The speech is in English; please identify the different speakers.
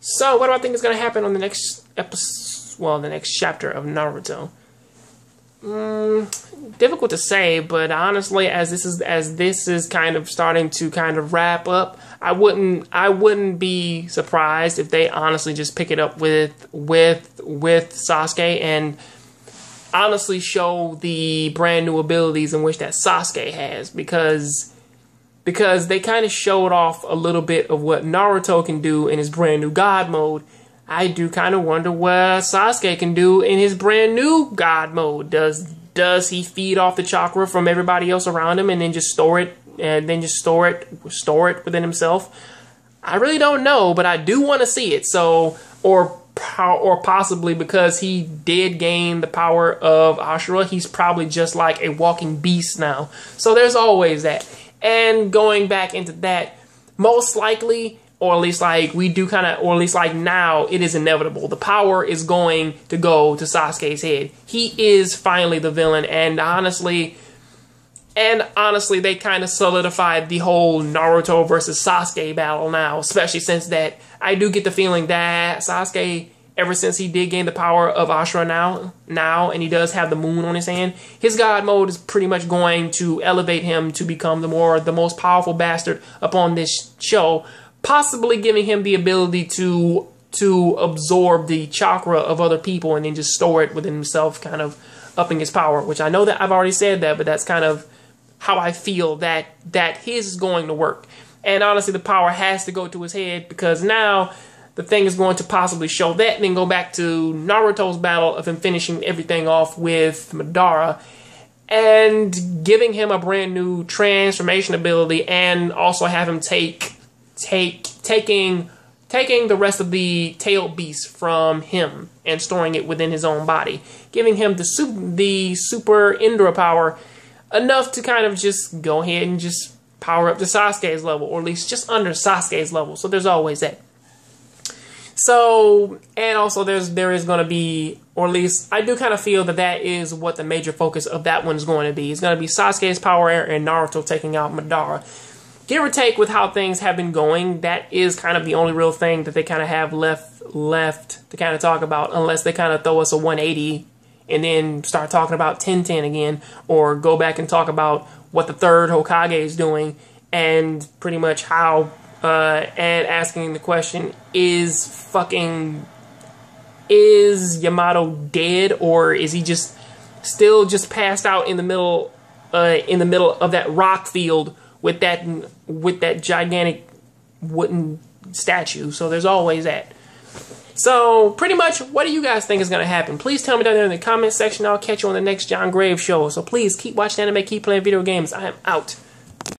Speaker 1: So, what do I think is going to happen on the next episode? Well, the next chapter of Naruto. Mm, difficult to say, but honestly, as this is as this is kind of starting to kind of wrap up, I wouldn't I wouldn't be surprised if they honestly just pick it up with with with Sasuke and honestly show the brand new abilities in which that Sasuke has because because they kind of showed off a little bit of what Naruto can do in his brand new God mode. I do kind of wonder what Sasuke can do in his brand new God mode. Does does he feed off the chakra from everybody else around him and then just store it and then just store it store it within himself? I really don't know, but I do want to see it. So or or possibly because he did gain the power of Ashura, he's probably just like a walking beast now. So there's always that. And going back into that, most likely, or at least like we do kind of, or at least like now, it is inevitable. The power is going to go to Sasuke's head. He is finally the villain, and honestly, and honestly, they kind of solidified the whole Naruto versus Sasuke battle now, especially since that I do get the feeling that Sasuke ever since he did gain the power of Ashura now, now, and he does have the moon on his hand, his God mode is pretty much going to elevate him to become the more the most powerful bastard upon this show, possibly giving him the ability to to absorb the chakra of other people and then just store it within himself, kind of upping his power. Which I know that I've already said that, but that's kind of how I feel that that his is going to work. And honestly, the power has to go to his head because now the thing is going to possibly show that, and then go back to Naruto's battle of him finishing everything off with Madara and giving him a brand new transformation ability and also have him take take taking taking the rest of the tail beast from him and storing it within his own body, giving him the super, the super Indra power enough to kind of just go ahead and just power up to Sasuke's level, or at least just under Sasuke's level. So there's always that. So, and also there's there is going to be, or at least I do kind of feel that that is what the major focus of that one is going to be. It's going to be Sasuke's power air and Naruto taking out Madara. Give or take with how things have been going, that is kind of the only real thing that they kind of have left left to kind of talk about, unless they kind of throw us a 180 and then start talking about 1010 again, or go back and talk about what the third Hokage is doing and pretty much how uh, and asking the question: Is fucking is Yamato dead, or is he just still just passed out in the middle uh, in the middle of that rock field with that with that gigantic wooden statue? So there's always that. So, pretty much, what do you guys think is going to happen? Please tell me down there in the comment section. I'll catch you on the next Jon Graves show. So, please keep watching anime, keep playing video games. I am out.